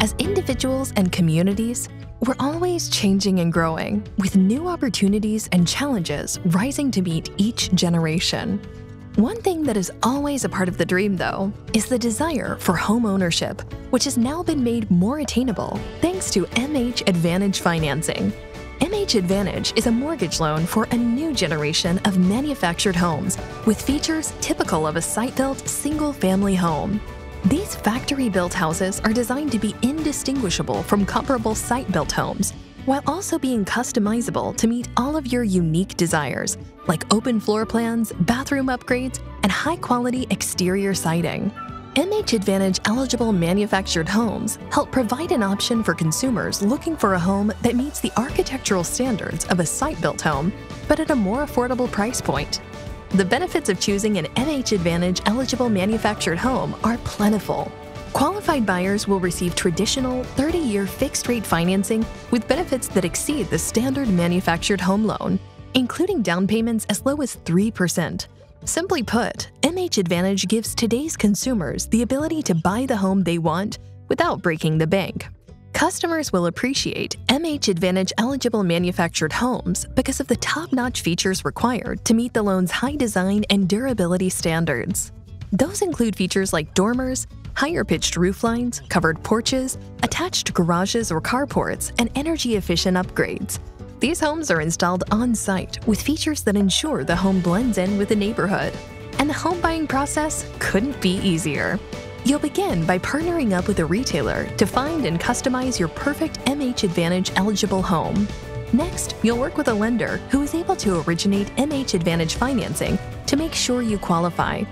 As individuals and communities, we're always changing and growing, with new opportunities and challenges rising to meet each generation. One thing that is always a part of the dream, though, is the desire for home ownership, which has now been made more attainable thanks to MH Advantage financing. MH Advantage is a mortgage loan for a new generation of manufactured homes with features typical of a site built single family home. These factory built houses are designed to be indistinguishable from comparable site built homes, while also being customizable to meet all of your unique desires, like open floor plans, bathroom upgrades, and high quality exterior siding. MH Advantage eligible manufactured homes help provide an option for consumers looking for a home that meets the architectural standards of a site built home, but at a more affordable price point. The benefits of choosing an MH Advantage eligible manufactured home are plentiful. Qualified buyers will receive traditional 30 year fixed rate financing with benefits that exceed the standard manufactured home loan, including down payments as low as 3%. Simply put, MH Advantage gives today's consumers the ability to buy the home they want without breaking the bank. Customers will appreciate MH Advantage eligible manufactured homes because of the top notch features required to meet the loan's high design and durability standards. Those include features like dormers, higher pitched roof lines, covered porches, attached garages or carports, and energy efficient upgrades. These homes are installed on site with features that ensure the home blends in with the neighborhood. And the home buying process couldn't be easier. You'll begin by partnering up with a retailer to find and customize your perfect MH Advantage eligible home. Next, you'll work with a lender who is able to originate MH Advantage financing to make sure you qualify.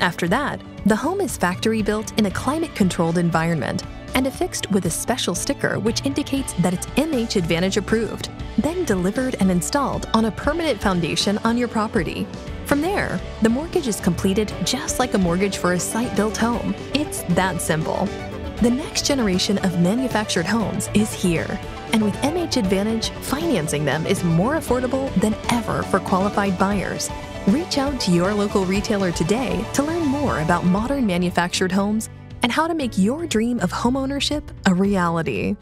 After that, the home is factory built in a climate controlled environment and affixed with a special sticker which indicates that it's MH Advantage approved, then delivered and installed on a permanent foundation on your property. From there, the mortgage is completed just like a mortgage for a site built home. It's that simple. The next generation of manufactured homes is here. And with MH Advantage, financing them is more affordable than ever for qualified buyers. Reach out to your local retailer today to learn more about modern manufactured homes and how to make your dream of homeownership a reality.